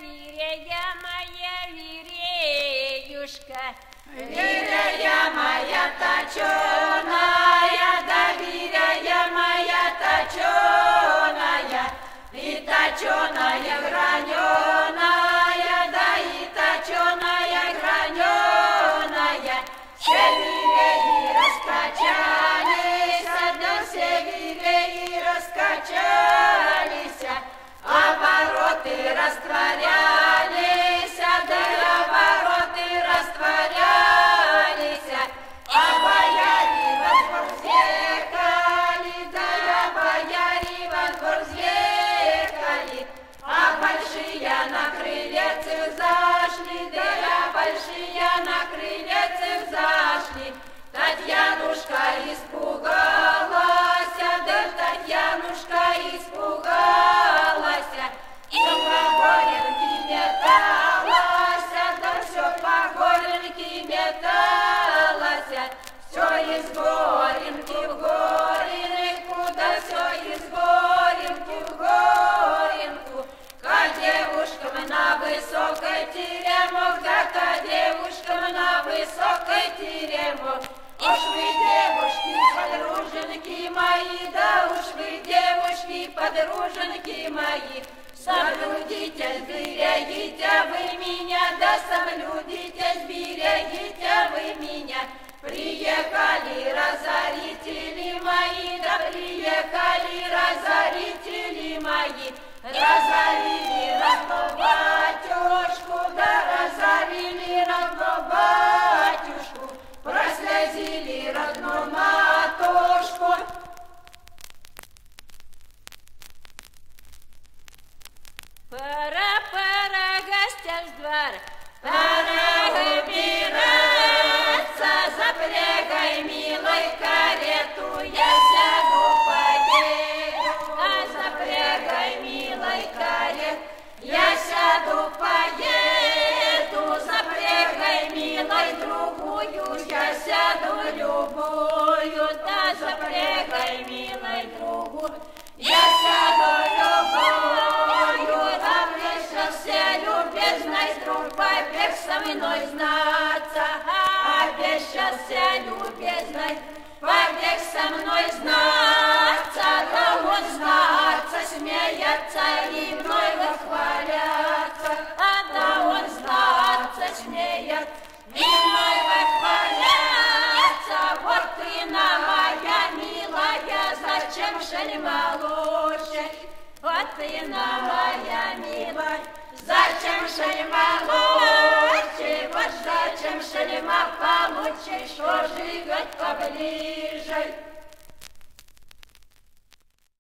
Вирея моя, виреюшка. Вирея моя точеная, да вирея моя точеная, и точеная граненая, да и точеная граненая, все виреи раскачались, да все виреи раскачались, большие на крылец зашли, Татьянушка испугалась, мои, да уж вы, девушки, подруженьки мои, Соблюдите, берегите вы меня, да соблюдите, берегите Пора убираться, запрягай, милой, карету, я сяду, поеду. А запрягай, милой, карет, я сяду, поеду. Запрягай, милой, другую, я сяду, любую. Да запрягай, милой, другую, я мной знаться. Обещался любезной, побег со мной знаться. Да он знаться, смеется и мной восхваляться. А да он знаться, смеет и мной восхваляться. Вот ты на моя милая, зачем шельма лошадь? Вот ты на моя милая, Вот